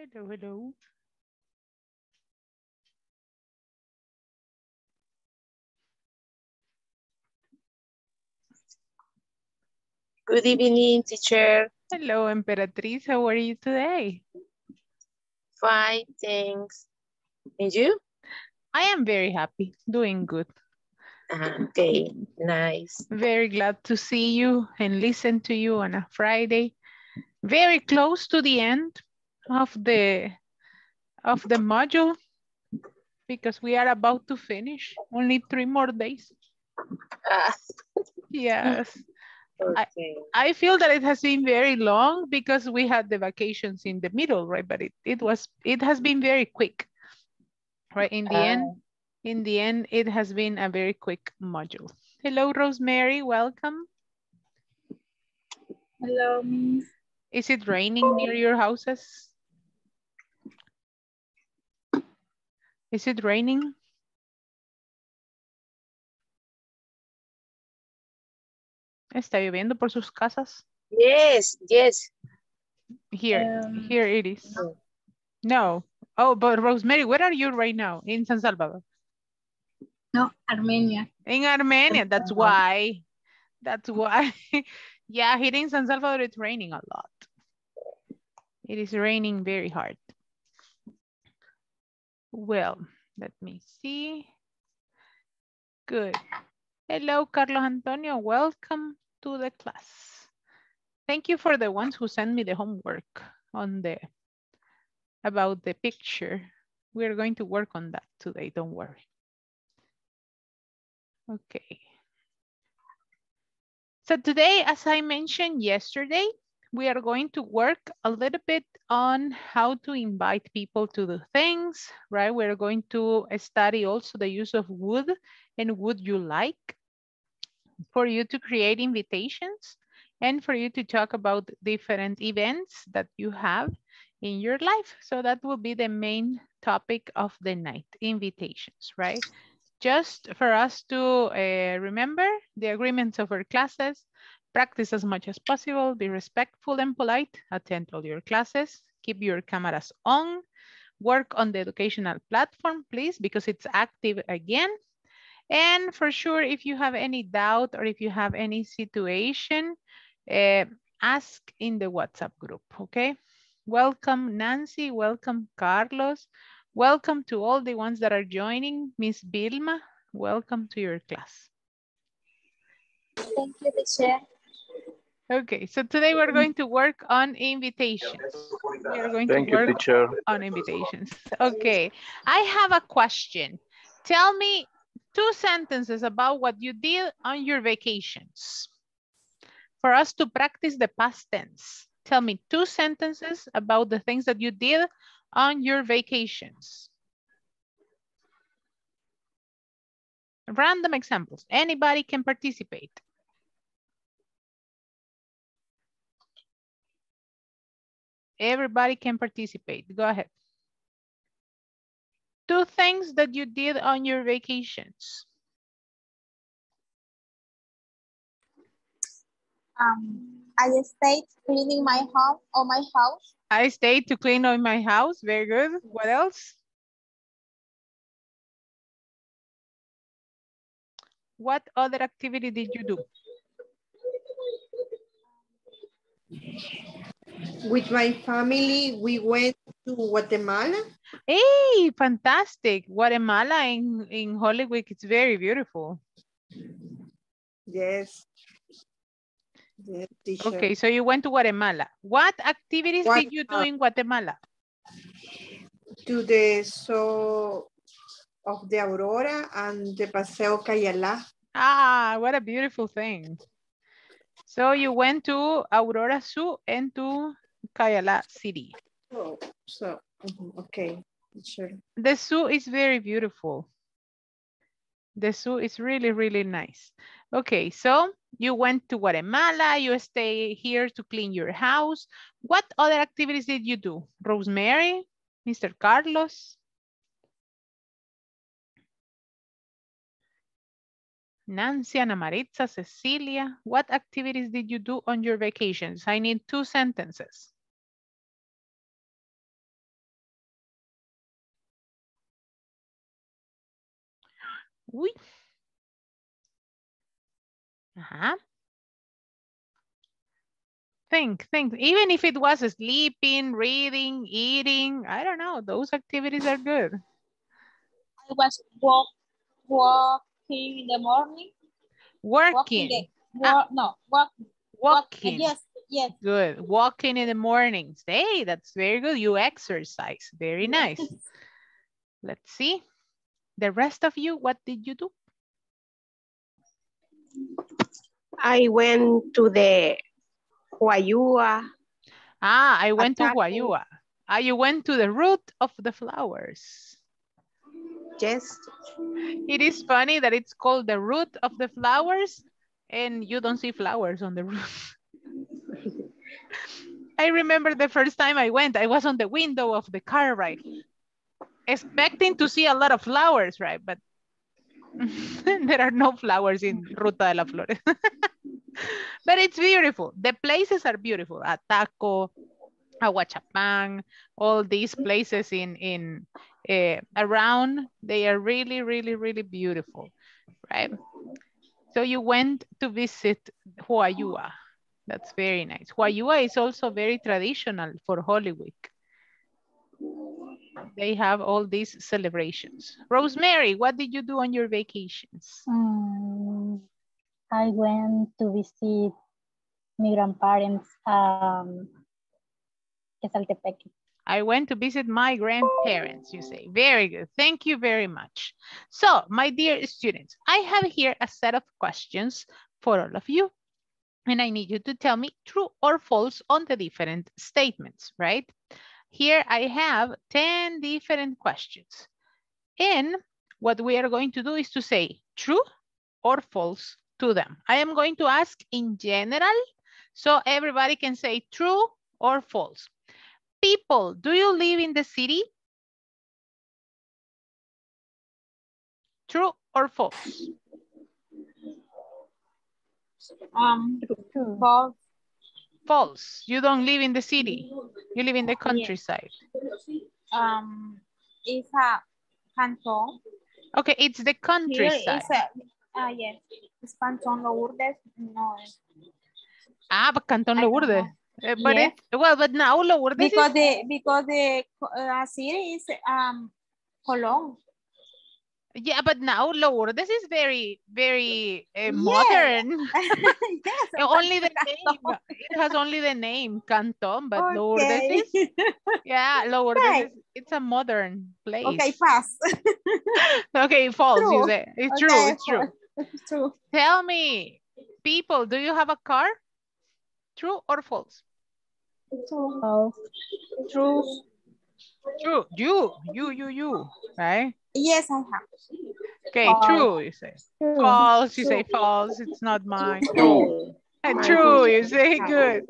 Hello, hello. Good evening, teacher. Hello, Emperatriz. How are you today? Fine, thanks. And you? I am very happy, doing good. Uh, okay, nice. Very glad to see you and listen to you on a Friday. Very close to the end of the of the module because we are about to finish. Only three more days. Ah, Yes. okay. I feel that it has been very long because we had the vacations in the middle, right? But it, it was it has been very quick. Right. In the end, in the end, it has been a very quick module. Hello, Rosemary, welcome. Hello, Miss. Is it raining near your houses? Is it raining? ¿Está lloviendo por sus casas? Yes, yes. Here, Um, here it is. No. No. Oh, but Rosemary, where are you right now? In San Salvador? No, Armenia. In Armenia, that's why. That's why. yeah, here in San Salvador, it's raining a lot. It is raining very hard. Well, let me see. Good. Hello, Carlos Antonio. Welcome to the class. Thank you for the ones who sent me the homework on the about the picture. We're going to work on that today, don't worry. Okay. So today, as I mentioned yesterday, we are going to work a little bit on how to invite people to do things, right? We're going to study also the use of would and would you like for you to create invitations and for you to talk about different events that you have in your life. So that will be the main topic of the night, invitations, right? Just for us to uh, remember the agreements of our classes, practice as much as possible, be respectful and polite, attend all your classes, keep your cameras on, work on the educational platform, please, because it's active again. And for sure, if you have any doubt or if you have any situation, uh, ask in the WhatsApp group, okay? Welcome, Nancy. Welcome, Carlos. Welcome to all the ones that are joining. Miss Vilma, welcome to your class. Thank you, teacher. Okay, so today we're going to work on invitations. We are going Thank to you, work teacher. on invitations. Okay, I have a question. Tell me two sentences about what you did on your vacations. For us to practice the past tense, tell me two sentences about the things that you did on your vacations. Random examples. Anybody can participate. Everybody can participate. Go ahead. Two things that you did on your vacations. Um, I stayed cleaning my home or my house. I stayed to clean on my house. Very good. What else? What other activity did you do? With my family, we went to Guatemala. Hey, fantastic. Guatemala in, in Holy Week, it's very beautiful. Yes. Yes. Okay, so you went to Guatemala. What activities What, did you do in Guatemala? To the so of the Aurora and the Paseo Cayala. Ah, what a beautiful thing. So you went to Aurora Zoo and to Cayala City. Oh, so, mhm, okay, teacher. The zoo is very beautiful. The zoo is really, really nice. Okay, so you went to Guatemala, you stay here to clean your house. What other activities did you do? Rosemary, Mr. Carlos? Nancy, Ana Maritza, Cecilia, what activities did you do on your vacations? I need two sentences. Uy. Ajá. Think, think. Even if it was sleeping, reading, eating, I don't know. Those activities are good. I was walk, walking in the morning. Working. the, ah. walk, no, walk, Walking. yes, yes. Good. Walking in the mornings. Hey, that's very good. You exercise. Very nice. Let's see. The rest of you, what did you do? I went to the Juayúa. Ah, I went to. Juayúa. Ah, you went to the root of the flowers. Yes. It is funny that it's called the root of the flowers and you don't see flowers on the root. I remember the first time I went, I was on the window of the car, right? Expecting to see a lot of flowers, right? But there are no flowers in Ruta de la Flores. but it's beautiful. The places are beautiful. Ataco, Ahuachapán, all these places in, in uh, around, they are really, really, really beautiful, right? So you went to visit Juayúa. That's very nice. Juayúa is also very traditional for Holy Week. They have all these celebrations. Rosemary, what did you do on your vacations? Mm, I went to visit my grandparents um Quezaltepeque. I went to visit my grandparents, you say. Very good. Thank you very much. So, my dear students, I have here a set of questions for all of you. And I need you to tell me true or false on the different statements, right? Here I have 10 different questions. And what we are going to do is to say true or false to them. I am going to ask in general, so everybody can say true or false. People, do you live in the city? True or false? Um, True. false, False. You don't live in the city. You live in the countryside. um, is a canton. Okay, it's the countryside. is a, ah, yes, it's Canton Lourdes. No, Ah, but Canton Lourdes. Uh, but Yes. it, well, but now Lourdes because is, the because the uh, city is um Colón. Yeah, but now Lourdes is very, very uh, modern. yes, only the name, it has only the name Canton, but Lourdes okay. is, yeah, Lourdes Okay. is, it's a modern place. okay, pass. Okay, false, you True. say. It's true, it's true. It's true. Tell me, people, do you have a car? True or false? True. True. True, you, you, you, you, right? Yes, I have. Okay, False. true, you say. True. False, you say false, it's not mine. True. Mine True, you say good.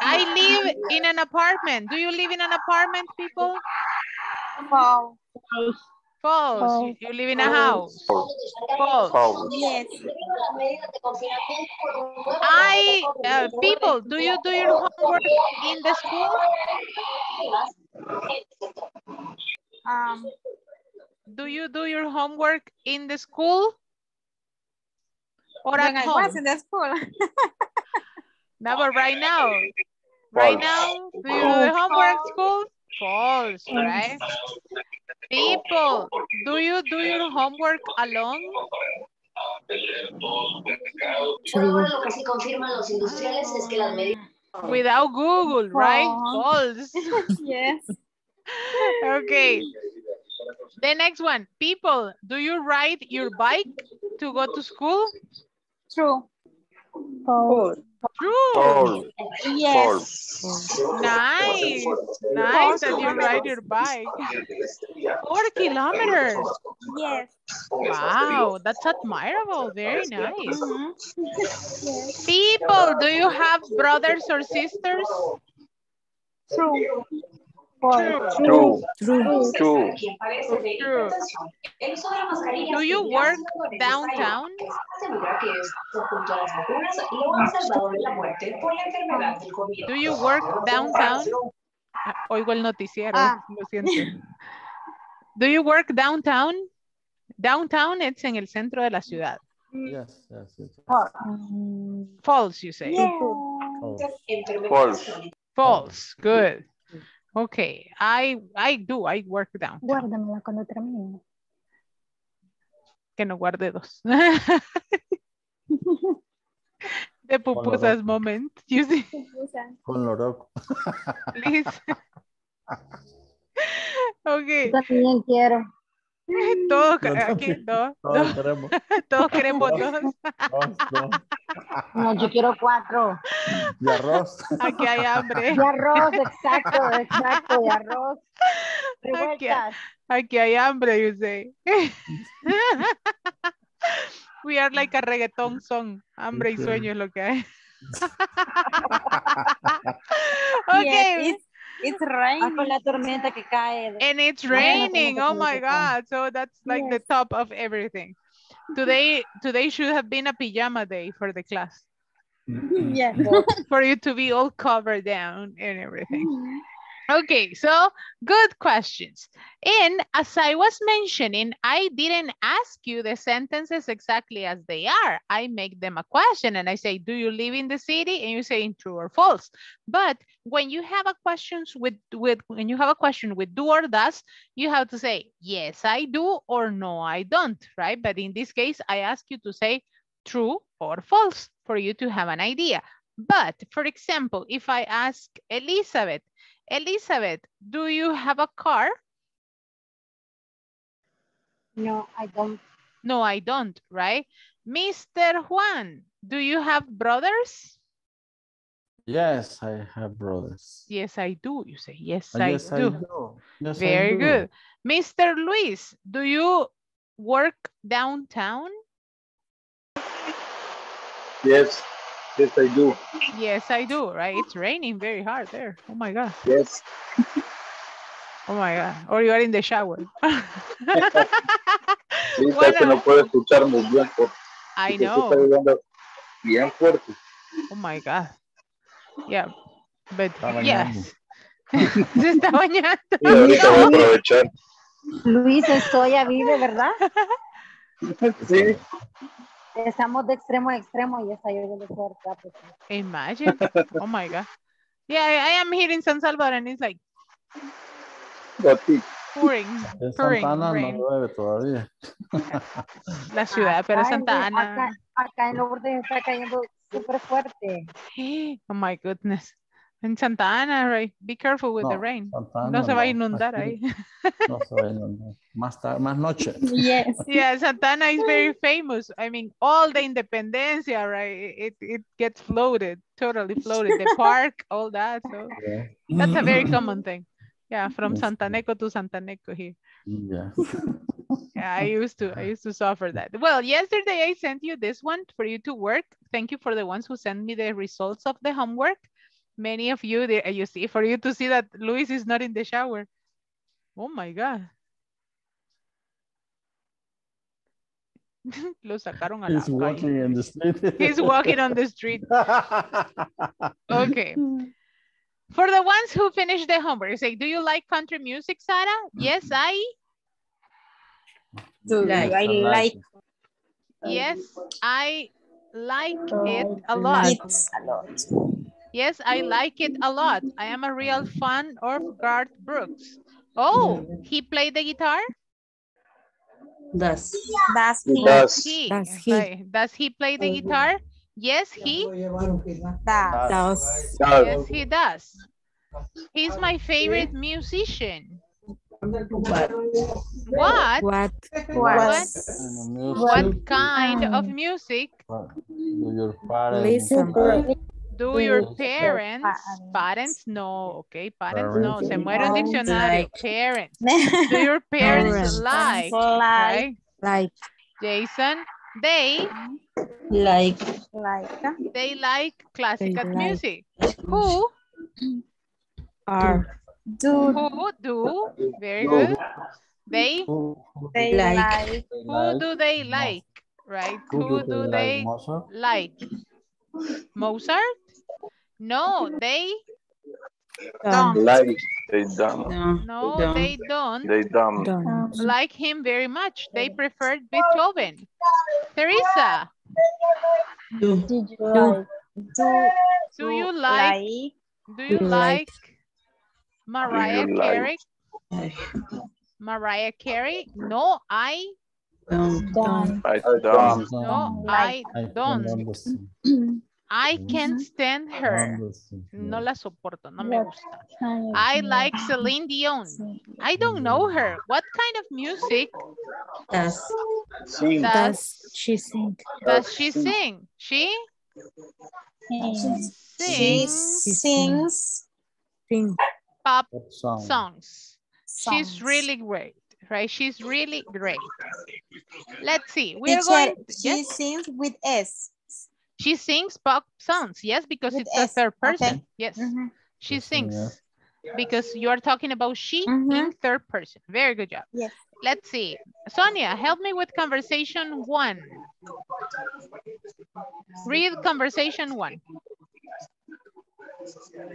I live in an apartment. Do you live in an apartment, people? False. False, you, False. you live in a house. False. Yes. I, uh, people, do you do your homework in the school? Um, Do you do your homework in the school? Or when at I home? was in the school. No, but right now. Right now, do you do the homework at school? False, right? People, do you do your homework alone? Lo que sí confirman los industriales es que las medidas Without Google, right? False. False. yes. Okay. The next one. People, do you ride your bike to go to school? True. False. True. Yes. Nice. Nice that you ride your bike. Four kilometers. Yes. Wow, that's admirable. Very nice. Mhm. Yes. People, do you have brothers or sisters? True. False. True. True. True. quien padece de True. hipertensión. El uso de la mascarilla Do you seguirá work siendo necesario downtown? para asegurar que esto, junto a las vacunas, lo han salvado de la muerte por la enfermedad del COVID. Do you work downtown? Ah, Oigo el noticiero, Ah. lo siento. Do you work downtown? Downtown it's en el centro de la ciudad. Yes, yes, yes. Mm, False, you say. Oh, False. False. Good. Okay. I I do. I work downtown. Guárdamela cuando termine. Que no guarde dos. De pupusas moment. You see, Con Loroco. please. Okay. Yo también quiero. Todos aquí, no, Todos queremos. todos queremos dos. Dos, dos. No, yo quiero cuatro. Y arroz. Aquí hay hambre. De arroz, exacto, exacto, de arroz. Revueltas. Aquí hay hambre, you say. We are like a reggaeton song. Hambre y sueño es lo que hay. Okay. It's ah, raining. con la tormenta que oh cae. And it's raining. Oh my tiene que caer. God. So that's like the top of everything. Today, today should have been a pajama day for the class. Mm-hmm. Yes. For you to be all covered down and everything. Mm-hmm. Okay, so good questions. And as I was mentioning, I didn't ask you the sentences exactly as they are. I make them a question and I say, do you live in the city? And you say true or false. But when you have a questions with, with when you have a question with do or does, you have to say, yes, I do or no, I don't, right? But in this case, I ask you to say true or false for you to have an idea. But for example, if I ask Elizabeth, Elizabeth, do you have a car? No, I don't. No, I don't, right? Mr. Juan, do you have brothers? Yes, I have brothers. Yes, I do. You say, yes, Uh, I, yes, do. I do. Yes, I Very do. good. Mr. Luis, do you work downtown? Yes. Yes, I do. Yes, I do, right? It's raining very hard there. Oh my God. Yes. Oh my God. Or you are in the shower. Sí, Bueno. casi no puedo escuchar muy bien I know. bien fuerte. Oh my God. Yeah. But Está yes. Se está bañando. Y ahorita voy a aprovechar. Luis, Estoya vive, ¿verdad? Sí, Estamos de extremo a extremo y está lloviendo fuerte. ah, pues, sí. Imagine. Oh my God. Yeah, I, I am here in San Salvador and it's like pouring, pouring Santana no rain. llueve todavía. La ciudad, pero Acá Santa Ana. Acá, acá en Lourdes está cayendo súper fuerte. Oh my goodness. En Santa Ana, right? Be careful with the No, rain. Santana No se va a no, inundar aquí ahí. No se va a inundar. Más tarde, más noche. Yes. Yeah, Santana is very famous. I mean, all the Independencia, right? It, it gets floated, totally floated. The park, all that. So Yeah. that's a very mm-hmm. common thing. Yeah, from Yes. Santaneco to Santaneco here. Yeah. Yeah, I used to, I used to suffer that. Well, yesterday I sent you this one for you to work. Thank you for the ones who sent me the results of the homework. Many of you, there, you see, for you to see that Luis is not in the shower. Oh my God. Lo sacaron a la He's walking calle. in the street. He's walking on the street. Okay. For the ones who finished the homework, say, do you like country music, Sarah? Yes, I. Do Yes, I like Yes, I like it a lot. it a lot? Yes, I like it a lot. I am a real fan of Garth Brooks. Oh, he played the guitar? Does. Does He he? does. He. Does he? okay. Does he play the guitar? Yes, he. Does. Does. Yes, he does. He's my favorite musician. What? What? What? And the What kind of music do your parents Listen. Do your parents, Parents. parents, no, okay, parents, no, se muere un diccionario, like- parents. Do your parents Parents. like, Like. Like. Jason, they, Like. Like. they like classical like music. Who, Are. Do. who do, very good. They, who, who They Like. like. who do they like, right? Who do they Mozart? like? Mozart? No, they, Don't. Like. They don't. No, Don't. they don't They don't. Don't. Um, like him very much. They preferred Beethoven. Teresa, Do. Did you Do. like? do you like, do you like- like Mariah like- Carey? Like, Mariah Carey? No, I, Don't. Don't. I I don't. no, Like. I I don't. don't understand. I can't stand her. No la soporto, no me What gusta. Ah, I like Celine Dion. I don't know her. What kind of music Does. Does, Does she sing? does she sing? She She sings sings Sing. pop What songs. She's really great, right? She's really great. Let's see. We're Teacher, going. she Yes, sings with S. she sings pop songs. Yes, because With it's the S, third okay. person. Yes, Mhm. she sings yes. because you are talking about she in Mhm. third person. Very good job. Yes. Let's see. Sonia, help me with conversation one. Read conversation one.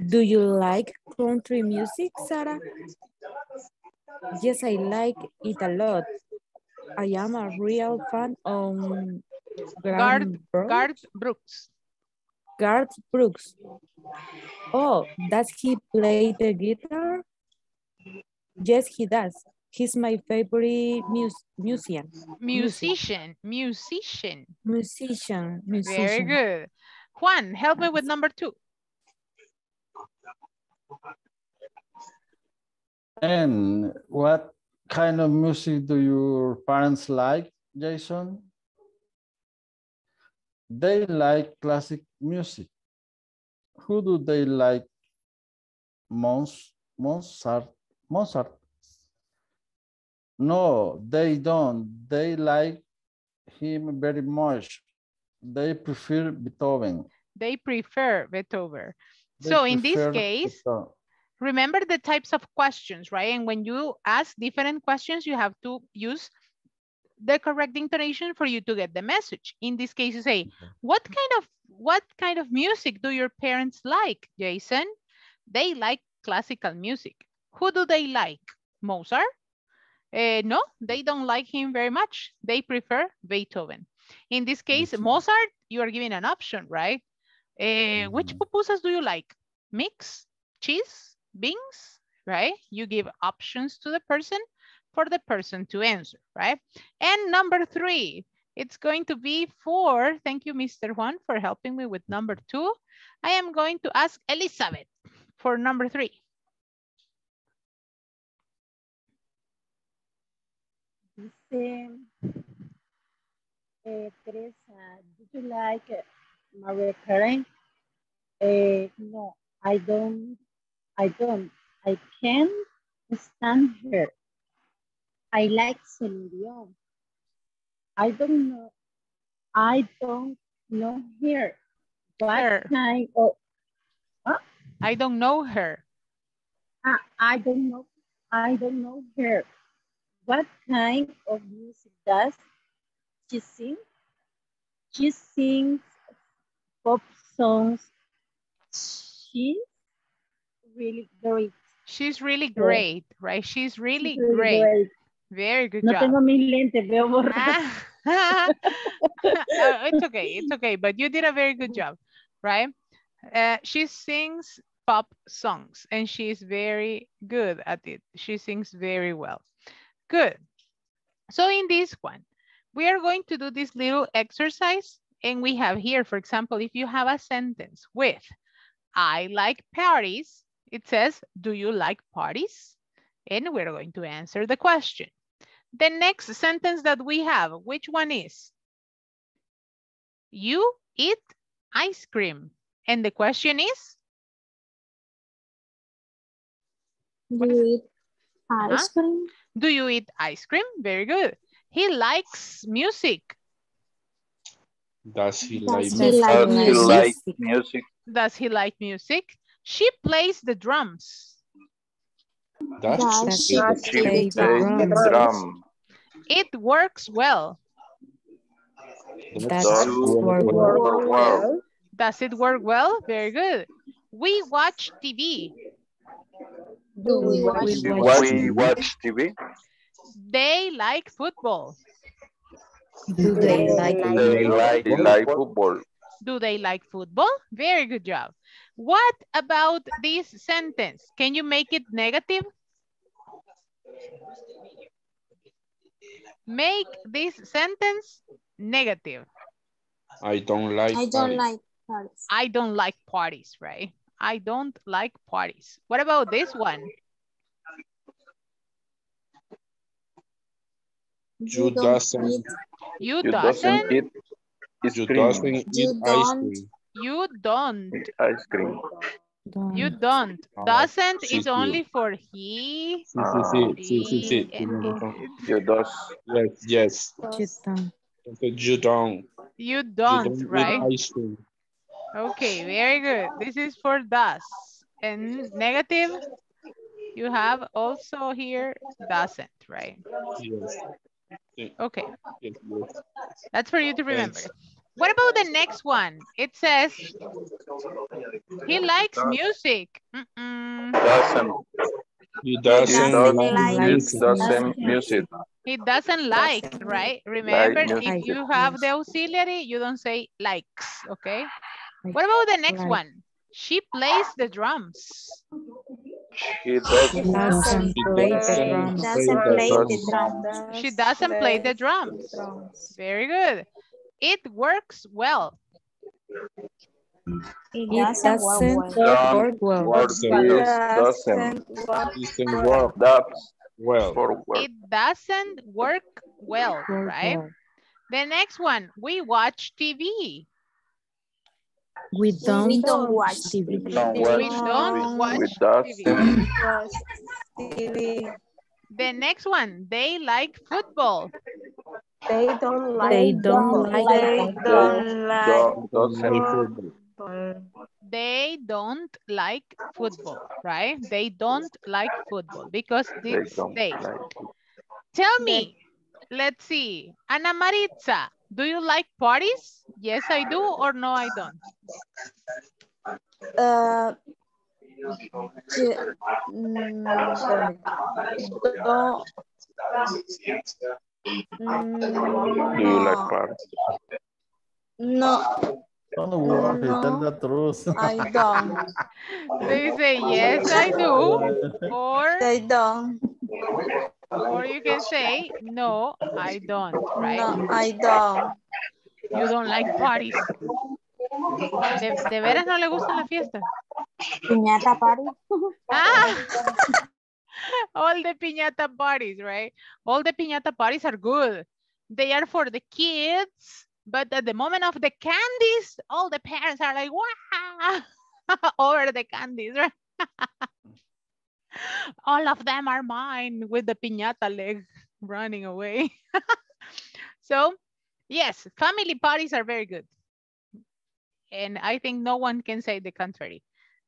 Do you like country music, Sarah? Yes, I like it a lot. I am a real fan of Garth, Garth Brooks. Garth Brooks. Garth Brooks. Oh, does he play the guitar? Yes, he does. He's my favorite mus musician. Musician, musician. Musician. Musician. Very good. Juan, help me with number two. And what kind of music do your parents like, Jason? They like classic music. Who do they like? Mozart. Mozart. No, they don't. They like him very much. They prefer Beethoven. They prefer Beethoven. They So in this case, Beethoven. remember the types of questions, right? And when you ask different questions, you have to use the correct intonation for you to get the message. In this case, you say, what kind of what kind of music do your parents like, Jason? They like classical music. Who do they like? Mozart? Eh, no, they don't like him very much. They prefer Beethoven. In this case, Mozart, you are given an option, right? Eh, Which Mhm. pupusas do you like? Mix, cheese, beans, right? You give options to the person for the person to answer, right? And number three, it's going to be for, thank you, Mr. Juan, for helping me with number two. I am going to ask Elizabeth for number three. Dice, eh, Teresa, do you like uh, Mariah Carey? Eh, no, I don't. I don't. I can't stand her. I like Celine Dion. I don't know. I don't know her. What Her. kind of? I don't know her. Ah, I don't know. I don't know her. What kind of music does she sing? She sings pop songs. She's really great. She's really great, right? She's really She's great. Very good No job. tengo mis lentes, veo borroso. Ah, uh, it's okay, it's okay, but you did a very good job, right? Uh, she sings pop songs and she's very good at it. She sings very well. Good. So in this one, we are going to do this little exercise and we have here, for example, if you have a sentence with, I like parties, it says, do you like parties? And we're going to answer the question. The next sentence that we have, which one is? You eat ice cream. And the question is, Do you eat ice cream? do you eat ice cream? Very good. He likes music. Does he Does like he music? like Does he like music? Does he like music? She plays the drums. Does Does she she play play the the drum? It works well. That's Does work it work well? Does it work well? Very good. We watch TV. Do we watch? We We watch watch, watch TV. They like football. Do they like They like, they like football. Do they like football? Very good job. What about this sentence? Can you make it negative? Make this sentence negative. I don't like I don't parties. like parties. I don't like parties, right? I don't like parties. What about this one? You don't doesn't- eat- You You doesn't, doesn't eat ice You doesn't eat You ice don't. cream. you don't, Ice cream. You don't. Ah, Doesn't sí, is sí. only for he, Sí, sí, sí, sí, sí, sí. she, Tienes and You does. Yes, yes. You don't. You don't. You You don't, don't right? ice cream. Okay, very good. This is for does. And negative, you have also here doesn't, right? Yes. Okay, yes, yes. that's for you to remember. Thanks. What about the next one? It says, he likes music. Mm-mm. Doesn't. He He doesn't does, like like- music. doesn't music. He doesn't like, right? Remember, if you have the auxiliary, you don't say likes, okay? What about the next like. one? She plays the drums. He does. Doesn't play the doesn't play play the the drums. drums. She doesn't play the drums. Very good. It works well. It It doesn't work doesn't well. work well. Work doesn't. Doesn't work That's well. It doesn't work well, right? The next one, we watch TV. We don't, don't watch TV. Don't We don't watch We TV. doesn't. The next one, they like football. They don't They don't like They don't like Do- Doesn't. They don't like football, right? They don't like football because They it's don't they. like. Tell me, let's see. Ana Maritza, do you like parties? Yes, I do, or no, I don't. Uh, ju- mm, do- mm, Do you like no. parties? No, Don't worry, tell the truth. I don't. They say, yes, I do, or, They don't. or you can say, no, I don't, right? No, I don't. You don't like parties. ¿De, de veras no le gustan las fiestas? Piñata party. Ah, all the piñata parties, right? All the piñata parties are good. They are for the kids, but at the moment of the candies, all the parents are like, wow, over the candies, right? all of them are mine with the piñata leg running away. so, yes, family parties are very good. And I think no one can say the contrary.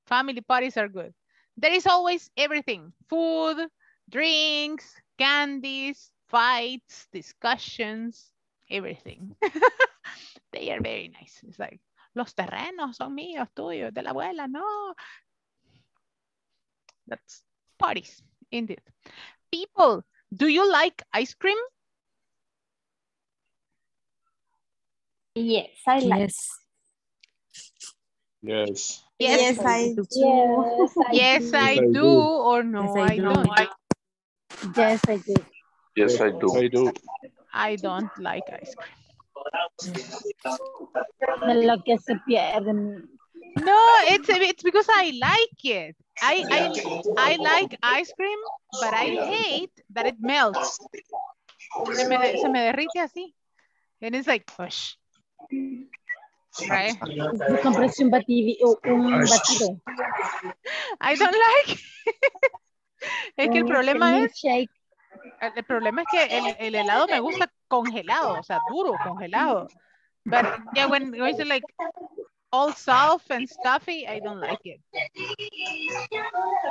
Family parties are good. There is always everything, food, drinks, candies, fights, discussions, everything. they are very nice. It's like, los terrenos son míos, tuyos, de la abuela, no. That's parties, indeed. People, do you like ice cream? Yes, I Yes. Yes. Yes, I do. Yes, I I do, do. or no, Yes, I I do. don't. Yes, I do. Yes, I do. I do. I don't like ice cream. De lo que se pierden. No, it's it's because I like it. I I I like ice cream, but I hate that it melts. Se me, se me derrite así. And it's like, push. Right? Compré un batido, un batido. I don't like. es que el Un problema es, milkshake. el el problema es que el, el helado me gusta congelado, o sea, duro, congelado. But yeah, when when it's like all soft and stuffy, I don't like it.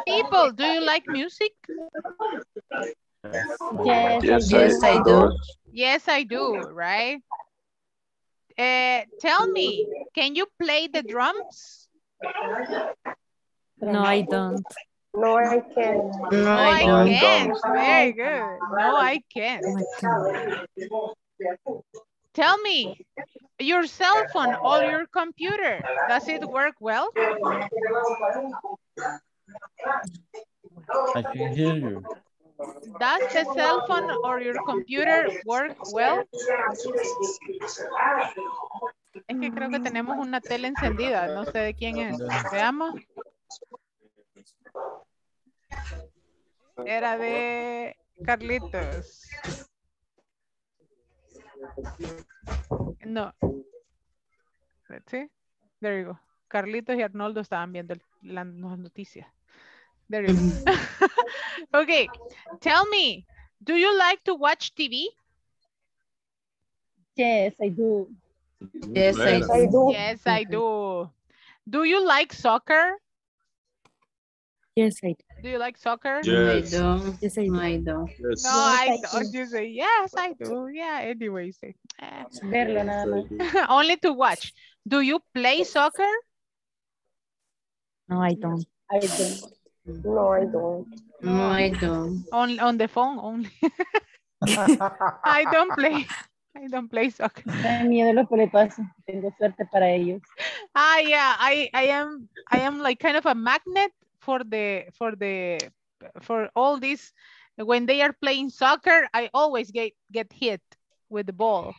People, do you like music? Yes, Yes, Yes, I do. Yes, I do, right? Uh, tell me, can you play the drums? No, I don't. No, I can't. No, I don't. can't. Very good. No, I can't. No, I can't. Tell me, your cell phone or your computer, does it work well? I can hear you. Does the cell phone or your computer work well? Es que creo que tenemos una tele encendida, no sé de quién es. Veamos. Era de Carlitos. No. Let's see. There you go. Carlitos y Arnoldo estaban viendo las noticias. There you go. okay, tell me, do you like to watch TV? Yes, I do. Yes, I I do. Yes, I do. Do you like soccer? Yes, I do. Do you like soccer? Yes. Yes, I do. I don't. Yes. No, I I don't. You say, yes, I do. Yeah, anyway, say, eh. Verlo nada only to watch. Do you play soccer? No, I don't. I don't. No, I don't. No, I don't. On, on the phone only. I don't play. I don't play soccer. Da miedo lo que le pasa. Tengo suerte para ellos. Ah, yeah, I, I am, I am like kind of a magnet for the, for the, for all this. when they are playing soccer, I always get, get hit with the ball.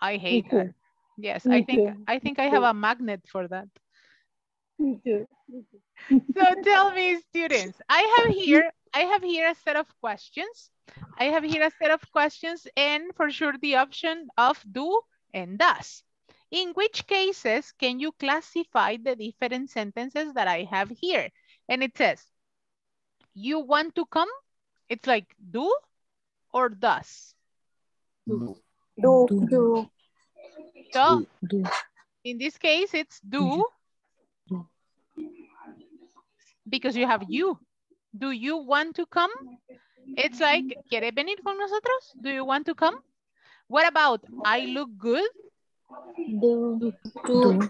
I hate too. that. Yes, Me I think, too. I think I have too. a magnet for that. Me too. So tell me, students, I have here, I have here a set of questions. I have here a set of questions and for sure the option of do and does. In which cases can you classify the different sentences that I have here? And it says, you want to come? It's like do or does. Do. Do. Do. So Do. in this case, it's do Do. Because you have you. Do you want to come? It's like, ¿quieres venir con nosotros? Do you want to come? What about I look good? Do. Do.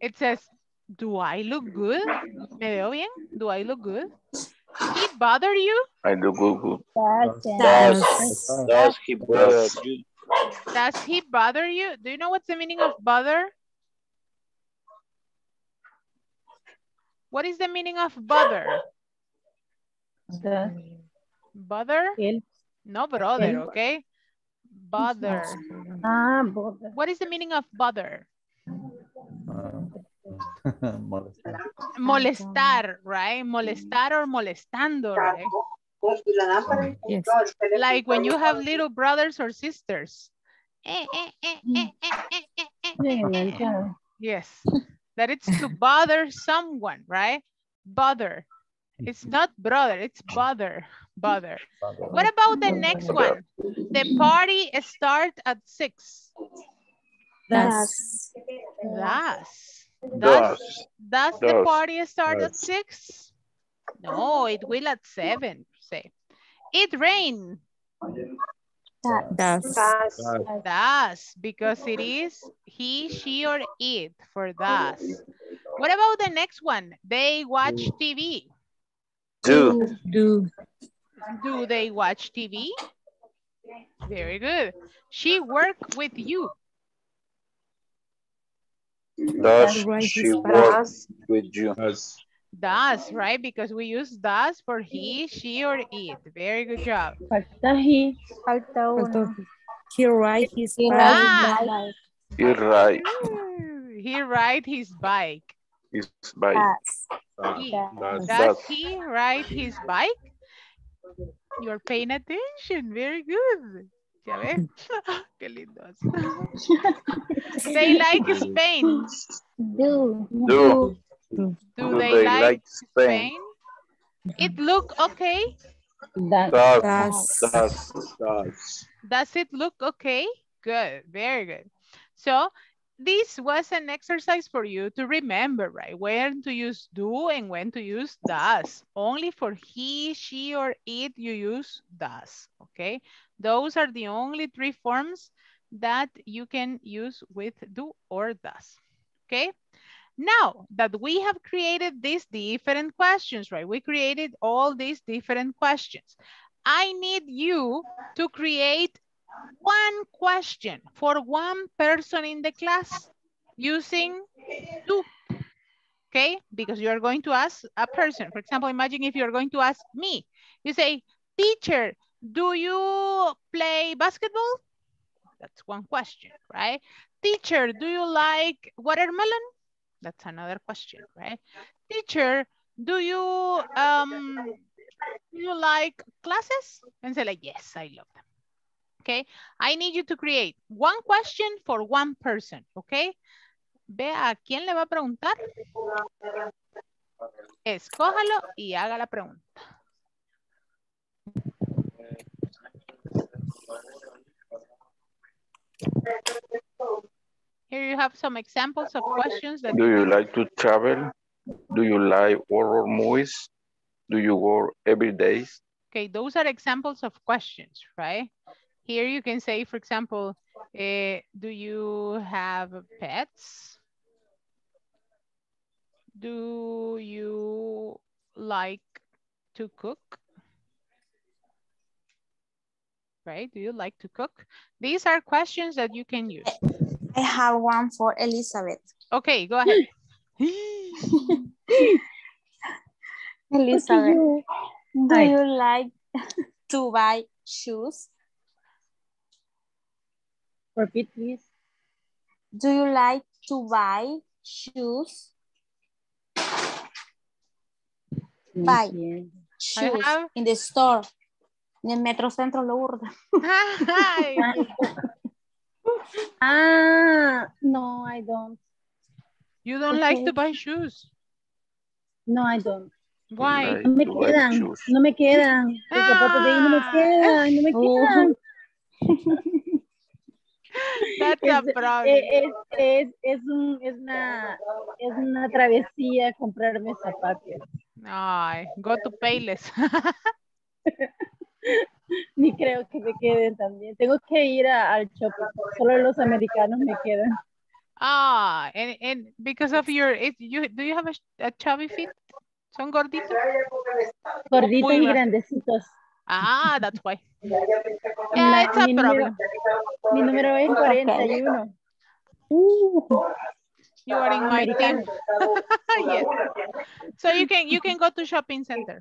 It says, do I look good? ¿Me veo bien? Do I look good? He bother you? I do good, good. Does. Does. Does he bother you? Does he bother you? Do you know what's the meaning of bother? What is the meaning of bother? Does. Bother? Él. No brother, Él. okay? Bother. Ah, bother. What is the meaning of bother? Uh, molestar. Molestar, right? Molestar or molestando, right? Yes. Like when you have little brothers or sisters. Sí, me encanta. Yes, that it's to bother someone, right? Bother. Hmm. It's not brother, it's bother, bother. What about the next one? The party start at six. Does. Does. Does, Does. does the party start at six? No, it will at seven, say. It rain. Does. Does. Does. Does, because it is he, she, or it for does. What about the next one? They watch mm. TV. Do. Do. Do they watch TV? Very good. She work with you. Does she it's work with you? Does. Does, right? Because we use does for he, she, or it. Very good job. Falta he. Falta uno. He write his He bike. Ah. rides You're right. He ride his bike. It's by bikes. Does. He. Does. Does Does. he ride his bike? You're paying attention. Very good. ¿Ya ves? Qué lindos. They like Spain. Do. Do. Do Do they, they like, like Spain? Spain? It look okay? Does. Does. Does. Does. Does. Does it look okay? Good, very good. So this was an exercise for you to remember, right? When to use do and when to use does. Only for he, she, or it, you use does, okay? Those are the only three forms that you can use with do or does, okay? Now that we have created these different questions, right? We created all these different questions. I need you to create one question for one person in the class using two, okay? Because you are going to ask a person. For example, imagine if you're going to ask me. You say, teacher, do you play basketball? That's one question, right? Teacher, do you like watermelon? That's another question, right? Teacher, do you um do you like classes? And say like, yes, I love them. Okay, I need you to create one question for one person, okay? Vea a quién le va a preguntar. Escójalo y haga la pregunta. Here you have some examples of questions that Do you like to travel? Do you like horror movies? Do you work every day? Okay, those are examples of questions, right? Here you can say, for example, eh, do you have pets? Do you like to cook? Right, do you like to cook? These are questions that you can use. I have one for Elizabeth. Okay, go ahead. Elizabeth, you. do Hi. you like to buy shoes? Repeat, please. Do you like to buy shoes? Buy Shoes have- in the store. En el Metro Centro Lourdes. Hi. Ah, no, I don't. You don't like to buy shoes. No, I don't. Why? Like No me quedan, no me quedan. Los zapatos de ahí no me Ah. quedan, no me quedan. That's a Es, problem. eh, es, es, es, un, es, una, es una travesía comprarme zapatos. Ay, go to Payless. Ni creo que me queden también. Tengo que ir a- al shopping. Solo los americanos me quedan. Ah, and, and because of your, it, you, do you have a, a chubby feet? ¿Son gorditos? Gorditos Muy y gra- grandecitos. Ah, that's why. Yeah, it's a mi, número, problem. mi número es 41. You are in my team. Yes. So you can, you can go to shopping center.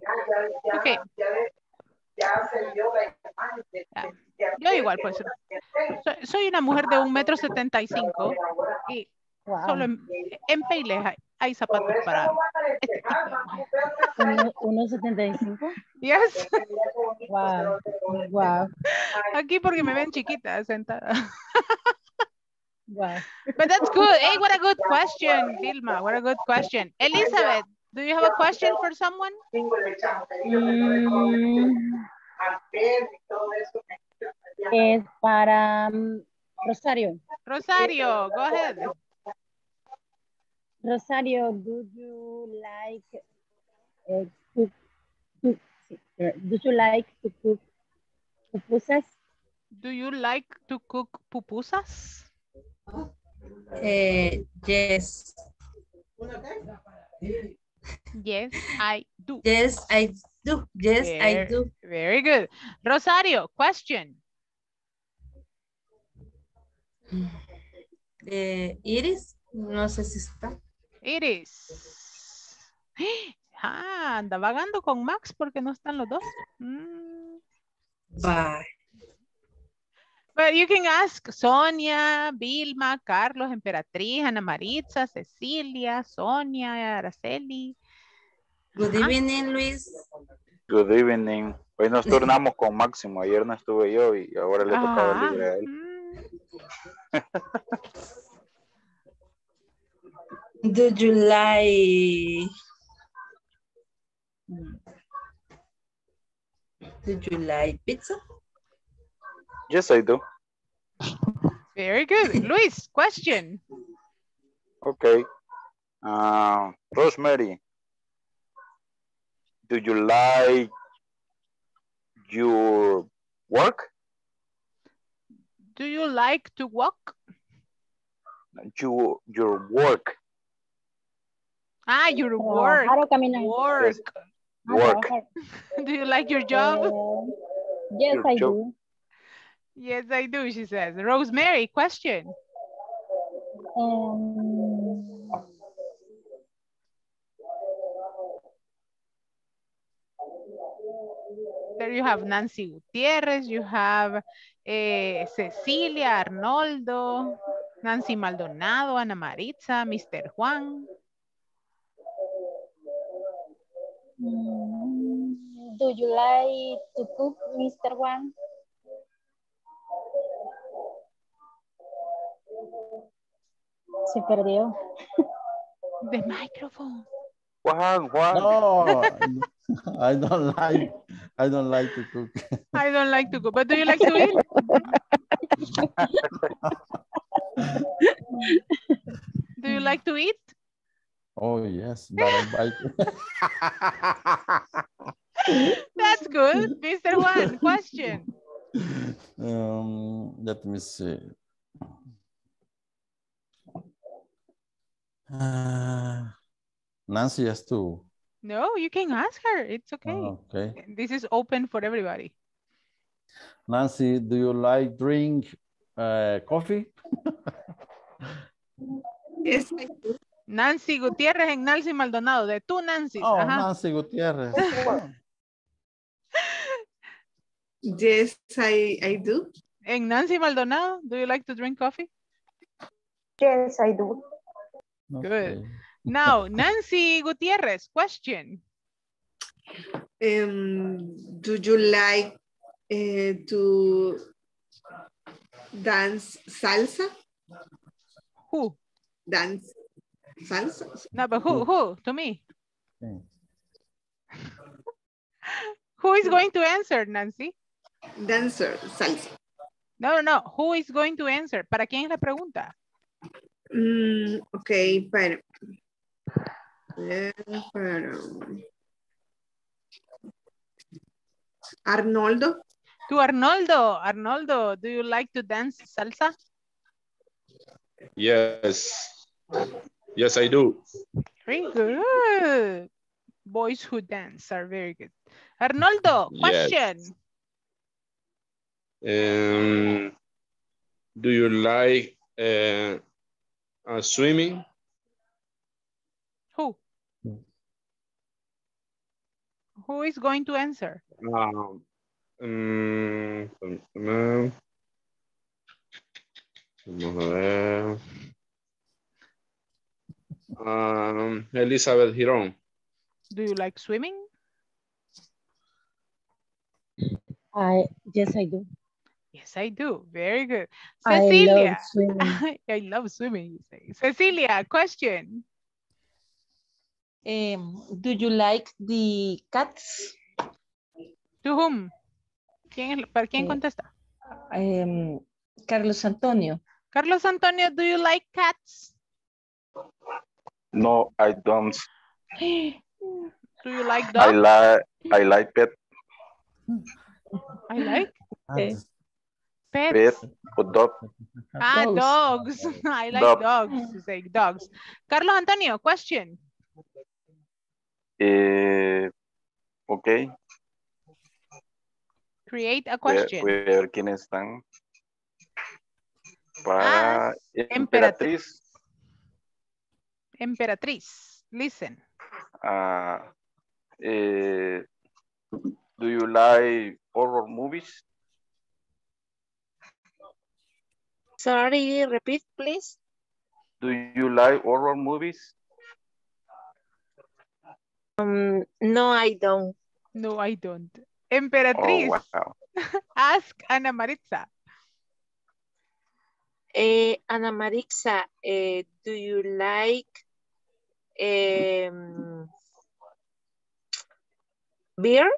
Okay. Ya, Yo igual, pues. Soy, soy una mujer de un metro setenta y cinco y Wow. solo en, en Payless hay, hay zapatos para este tipo de mujer. Uno- 1.75. Yes. Wow. Wow. Aquí porque me ven chiquita sentada. Wow. But that's good. Hey, what a good question, Vilma. What a good question. Elizabeth, do you have a question for someone? Mm, es para mm, Rosario. Rosario, go ahead. Rosario, do you like uh, cook, cook, eh, do you like to cook pupusas? Do you like to cook pupusas? Eh, yes, Yes, I do. yes, I do. Yes, I do. Very good. Rosario, question. Eh, Iris, no sé si está. It is. Ah, anda vagando con Max porque no están los dos. Mm. Bye. But you can ask Sonia, Vilma, Carlos, Emperatriz, Ana Maritza, Cecilia, Sonia, Araceli. Good Ajá. evening, Luis. Good evening. Hoy nos turnamos con Máximo. Ayer no estuve yo y ahora le tocaba Ajá. libre a él. Mm. Do you like... Do you like pizza? Yes, I do. Very good. Luis, question. Okay. Uh, Rosemary, do you like your work? Do you like to walk? You, your work. Ah, your work. Trabajar o caminar. Work. Ah, Work. Do you like your job? Eh, yes, Your I job. do. Yes, I do, she says. Rosemary, question. Um, There you have Nancy Gutierrez, you have eh, Cecilia, Arnoldo, Nancy Maldonado, Ana Maritza, Mr. Juan. mm, do you like to cook, Mr. Juan? Se perdió. The microphone. Juan, Juan. No, I don't like, I don't like to cook. I don't like to cook, but do you like to eat? Do you like to eat? Oh, yes, but I bite. That's good. Mr. Juan, question. Um, let me see. Uh, Nancy has to. No, you can ask her. It's okay. Okay. This is open for everybody. Nancy, do you like drink uh, coffee? Yes, I do. Nancy Gutiérrez en Nancy Maldonado, de tú, Nancy. Oh, Ajá. Nancy Gutierrez. Yes, I, I do. En Nancy Maldonado, do you like to drink coffee? Yes, I do. Good. Now, Nancy Gutierrez, question. Um, do you like uh, to dance salsa? Who? Dance salsa? No, but who? Who? To me. Okay. Who is going to answer, Nancy? Dancer, salsa. No, no, no. Who is going to answer? ¿Para quién es la pregunta? Mm, ok, para. Para. Arnoldo. To Arnoldo. Arnoldo, do you like to dance salsa? Yes. Yes, I do. Very good. Boys who dance are very good. Arnoldo, question. Yes. question. Um, do you like uh, uh, swimming? Who? Who is going to answer? Um, um, vamos. Um, Elizabeth Girón. Do you like swimming? I yes, I do. Yes, I do. Very good. Cecilia. I love Cecilia. swimming. I love swimming, you say. Cecilia, question. Um, do you like the cats? To whom? ¿Quién es- ¿Para quién Eh, contesta? Um, Carlos Antonio. Carlos Antonio, do you like cats? No, I don't. Do you like dogs? I like I like pet, I like Okay. Pets. pet or dog. Ah, Dogs. dogs. I like Dog. dogs. You say dogs. Carlos Antonio, question. Eh, ok, Create a voy a, question. voy a ver quiénes están. Para emperatriz. emperatriz. Emperatriz. Listen. ah, eh, do you like horror movies? Sorry, repeat, please. Do you like horror movies? Um, no, I don't. No, I don't. Oh, Emperatriz. wow. Ask Ana Maritza. Eh, Ana Marixa, eh, do you like um, beer?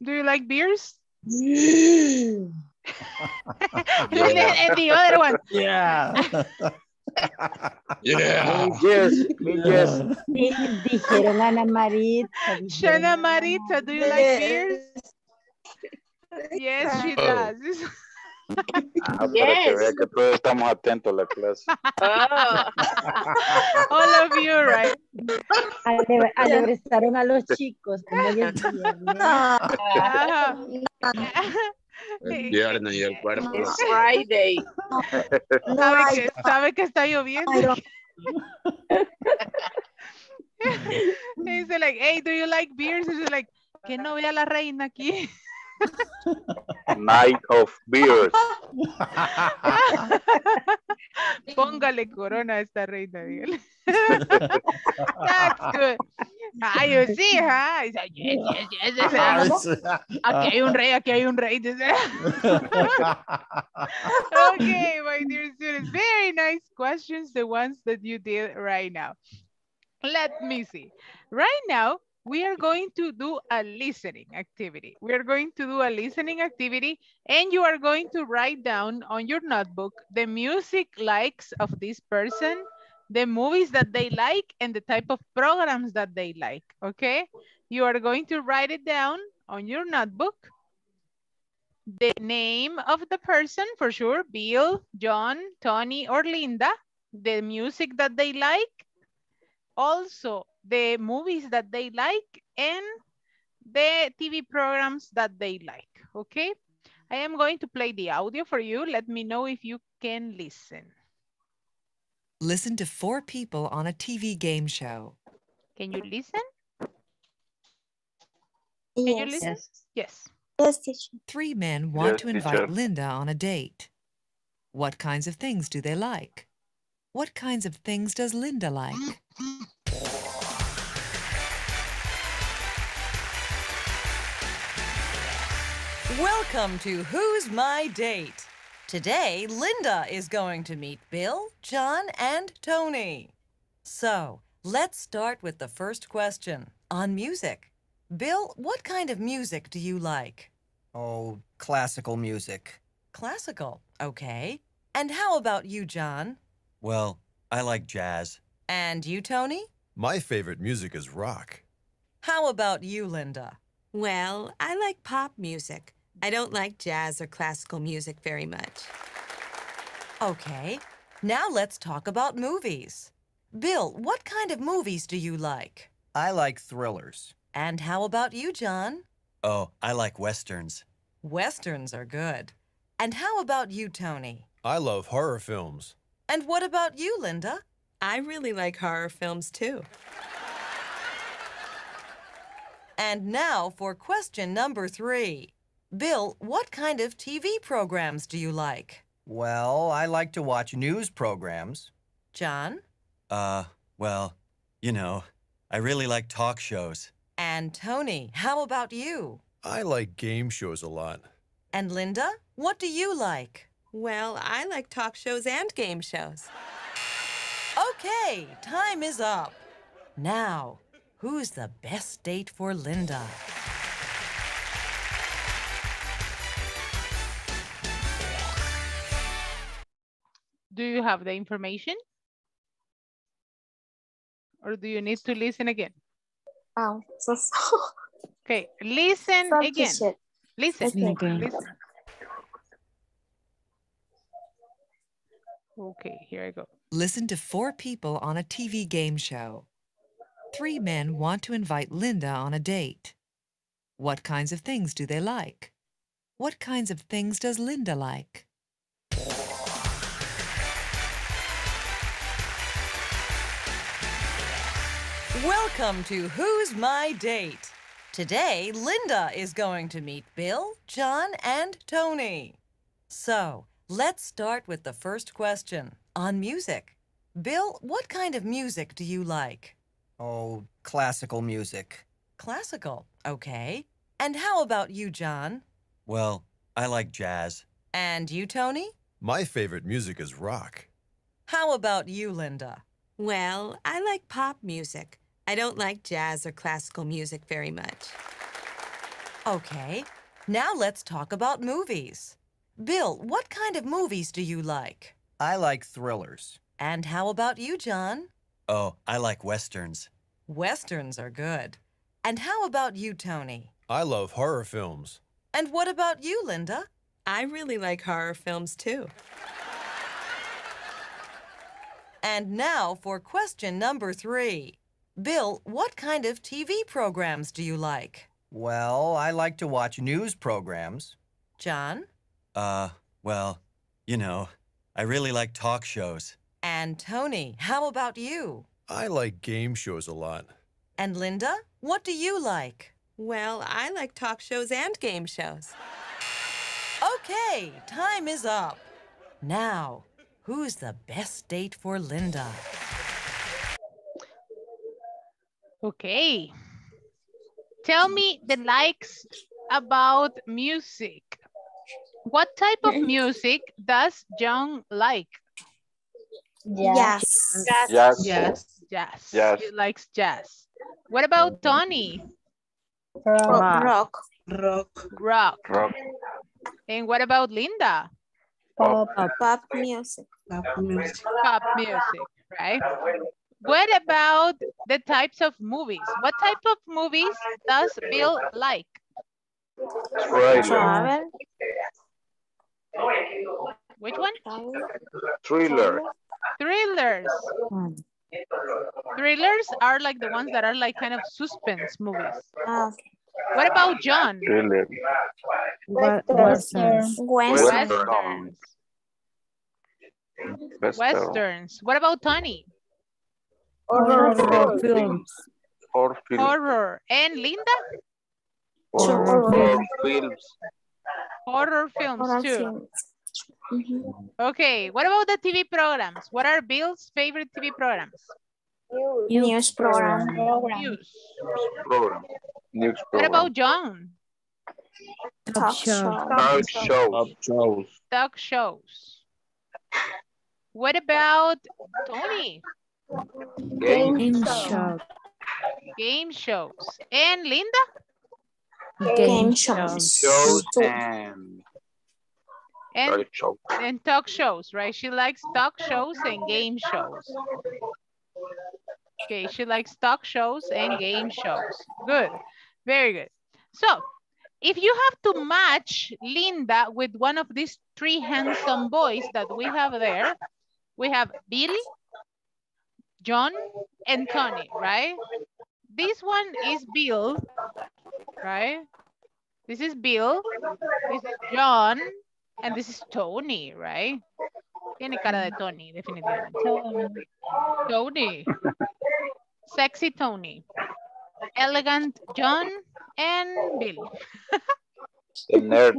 Do you like beers? Yeah. and the other one. Yeah. Yeah. Yes, yes. Di- Dijeron Ana dijeron Shana Ana Maritza, do you like beers? Yes, she Oh. does. Ah, para que vea que todos estamos atentos a la clase. All of you, right? Ale- Alebrizaron a los chicos. como viernes. Ajá. El viernes y el cuerpo. Friday. ¿Sabe, que, sabe que está lloviendo. Dice like, hey, do you like beers? Dice like, que no vea la reina aquí. Night of beers. Póngale corona a esta reina, dígale. That's good. Ah, you see, huh? Dice, yes, yes, yes, yes. Ay, sí. Aquí hay un rey, aquí hay un rey. Dice. okay, my dear students, very nice questions, the ones that you did right now. Let me see. Right now, we are going to do a listening activity. We are going to do a listening activity and you are going to write down on your notebook the music likes of this person, the movies that they like and the type of programs that they like, okay? You are going to write it down on your notebook. The name of the person for sure, Bill, John, Tony, or Linda, the music that they like, also the movies that they like and the TV programs that they like, okay? I am going to play the audio for you. Let me know if you can listen. Listen to four people on a TV game show. Can you listen? Can you Yes. listen? Yes. Yes, teacher. Three men want Yes, to invite teacher. Linda on a date. What kinds of things do they like? What kinds of things does Linda like? Welcome to Who's My Date? Today, Linda is going to meet Bill, John, and Tony. So, let's start with the first question on music. Bill, what kind of music do you like? Oh, classical music. Classical, okay. And how about you, John? Well, I like jazz. And you, Tony? My favorite music is rock. How about you, Linda? Well, I like pop music. I don't like jazz or classical music very much. Okay. Now let's talk about movies. Bill, what kind of movies do you like? I like thrillers. And how about you, John? Oh, I like westerns. Westerns are good. And how about you, Tony? I love horror films. And what about you, Linda? I really like horror films too. And now for question number three. Bill, what kind of TV programs do you like? Well, I like to watch news programs. John? Uh, well, you know, I really like talk shows. And Tony, how about you? I like game shows a lot. And Linda, what do you like? Well, I like talk shows and game shows. Okay, time is up. Now, who's the best date for Linda? Do you have the information? Or do you need to listen again? Oh, so, so. Okay, listen Sorry, again. teacher. Listen. Okay. listen. Okay, here I go. Listen to four people on a TV game show. Three men want to invite Linda on a date. What kinds of things do they like? What kinds of things does Linda like? Welcome to Who's My Date? Today, Linda is going to meet Bill, John, and Tony. So, let's start with the first question on music. Bill, what kind of music do you like? Oh, classical music. Classical, okay. And how about you, John? Well, I like jazz. And you, Tony? My favorite music is rock. How about you, Linda? Well, I like pop music. I don't like jazz or classical music very much. Okay. Now let's talk about movies. Bill, what kind of movies do you like? I like thrillers. And how about you, John? Oh, I like westerns. Westerns are good. And how about you, Tony? I love horror films. And what about you, Linda? I really like horror films too. And now for question number three. Bill, what kind of TV programs do you like? Well, I like to watch news programs. John? Uh, well, you know, I really like talk shows. And Tony, how about you? I like game shows a lot. And Linda, what do you like? Well, I like talk shows and game shows. Okay, time is up. Now, who's the best date for Linda? Okay. Tell me the likes about music. What type of music does John like? Yes. Yes. Yes. Jazz. Yes. He likes jazz. What about Tony? Rock. Rock. Rock. Rock. Rock. And what about Linda? Pop. Pop music. Pop music. Pop music, right? What about the types of movies? What type of movies does Bill like? Trailer. Travel. Which one? Thriller. Thrillers. Thrillers are like the ones that are like kind of suspense movies. Ah, What about John? Thriller. Westerns. Western. Westerns. Westerns. What about Tony? Horror films. Horror film. Horror. And Linda? Horror Horror. films. Horror films Horror too. films. Mhm. Okay, what about the TV programs? What are Bill's favorite TV programs? News program. News. Program. News What about John? Talk show. Talk shows. shows. Talk shows. What about Tony? Game. Game show. Game shows. And Linda? Game shows. Shows and And, talk show. and talk shows, right? She likes talk shows and game shows. Okay, she likes talk shows and game shows. Good, very good. So, if you have to match Linda with one of these three handsome boys that we have there, we have Bill, John, and Tony, right? This one is Bill, right? This is Bill, this is John, and this is Tony, right? Tiene cara de Tony, definitivamente. Tony. Sexy Tony. Elegant John and Bill. The nerd.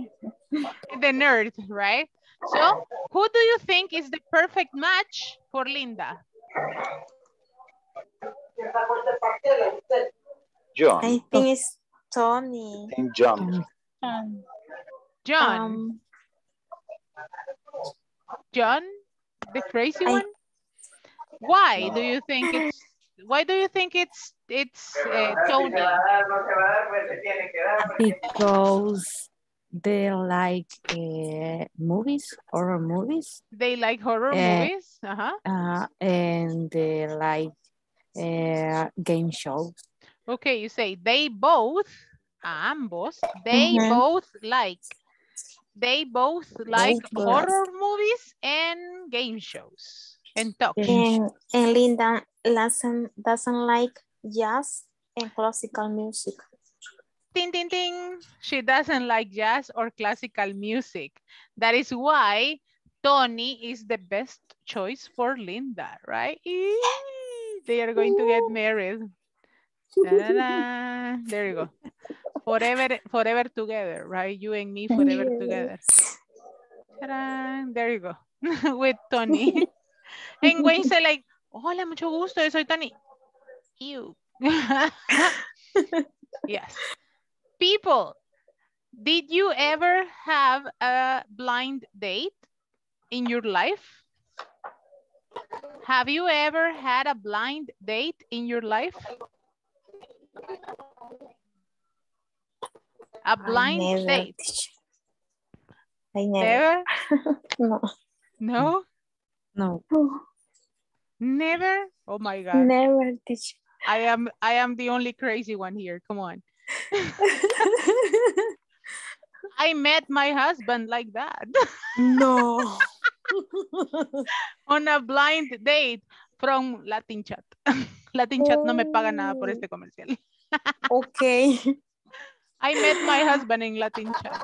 The nerd, right? So, who do you think is the perfect match for Linda? John. I think it's Tony. And John. John. Um, John, the crazy I- one? Why do you think it's why do you think it's it's uh, Tony? Because they like uh, movies, horror movies, They like horror Eh, movies? Uh-huh. uh, and they like uh, game shows. Okay, you say they both, ambos, they Mhm. both like. They both like Both horror movies and game shows and talk and, and Linda doesn't, doesn't like jazz and classical music. Ting, ting, ting. She doesn't like jazz or classical music. That is why Tony is the best choice for Linda, right? Eee, They are going to get married. Ta-da-da. There you go. Forever, forever together, right? You and me forever together. There you go. With Tony. and Wayne said like, hola, mucho gusto, yo soy Tony. Ew. yes. People, did you ever have a blind date in your life? Have you ever had a blind date in your life? A blind never, date. I never. Never? no. No? No. Never? Oh my God. Never, teacher. I am I am the only crazy one here. Come on. I met my husband like that. No. On a blind date from Latin Chat. Latin Chat no me paga nada por este comercial. Okay. I met my husband in Latin Chat.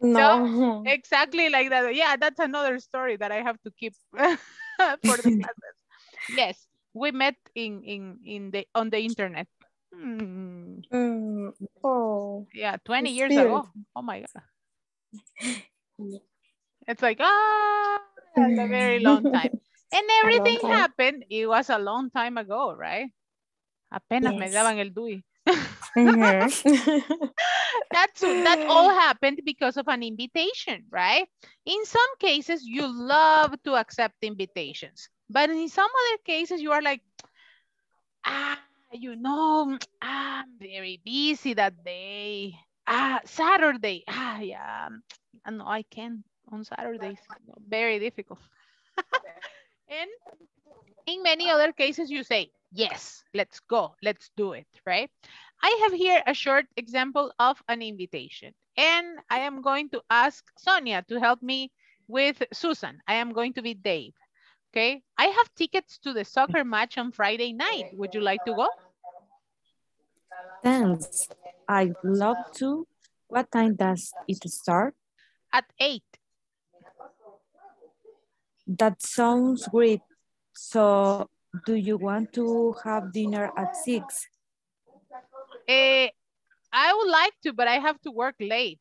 No. exactly like that. Yeah, that's another story that I have to keep for the classes. Yes, we met in in in the on the internet. Hmm. Mm, Oh. Yeah, 20 years ago. Oh my god. It's like ah, that's a very long time. And everything happened. It was a long time ago, right? Apenas me daban el DUI. Mhm. That's that all happened because of an invitation, right? In some cases, you love to accept invitations, but in some other cases, you are like, ah, you know, I'm very busy that day. Ah, Saturday. Ah, yeah. No, I can't on Saturdays. Very difficult. and in many other cases, you say, yes, let's go, let's do it, right? I have here a short example of an invitation. And I am going to ask Sonia to help me with Susan. I am going to be Dave. Okay. I have tickets to the soccer match on Friday night. Would you like to go? Thanks. I'd love to. What time does it start? At 8. That sounds great. So do you want to have dinner at six? Eh, I would like to, but I have to work late.